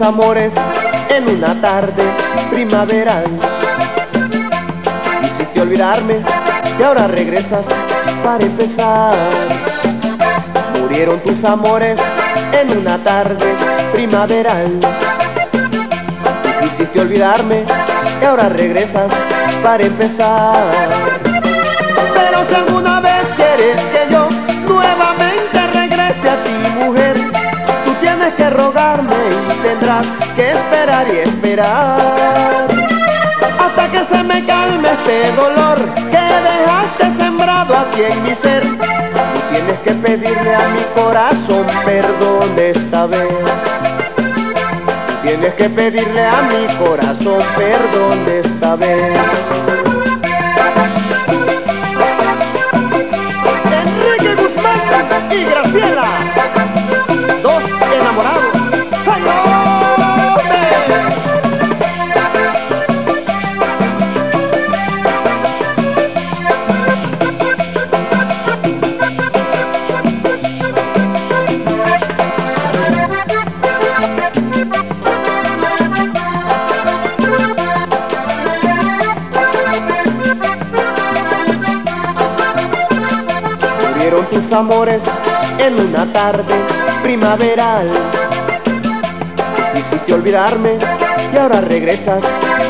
Amores en una tarde primaveral. Quisiste olvidarme y ahora regresas para empezar. Murieron tus amores en una tarde primaveral. Quisiste olvidarme y ahora regresas para empezar. Pero si alguna vez quieres que yo nuevamente regrese a ti, mujer, tú tienes que rogarme que esperar y esperar. Hasta que se me calme este dolor que dejaste sembrado aquí en mi ser. Tú tienes que pedirle a mi corazón perdón esta vez. Tienes que pedirle a mi corazón perdón esta vez. Enrique Guzmán y Graciela, Murieron tus amores en una tarde primaveral. Quisiste olvidarme y ahora regresas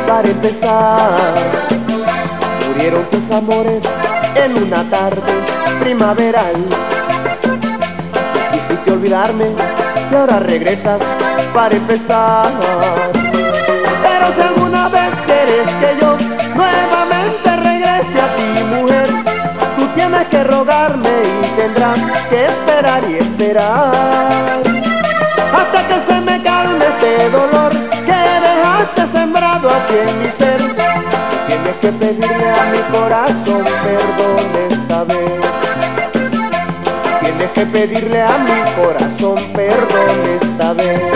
para empezar. Murieron tus amores en una tarde primaveral. Quisiste olvidarme y ahora regresas para empezar. Pero si alguna vez quieres que yo que esperar y esperar. Hasta que se me calme este dolor que dejaste sembrado aquí en mi ser. Tienes que pedirle a mi corazón perdón esta vez. Tienes que pedirle a mi corazón perdón esta vez.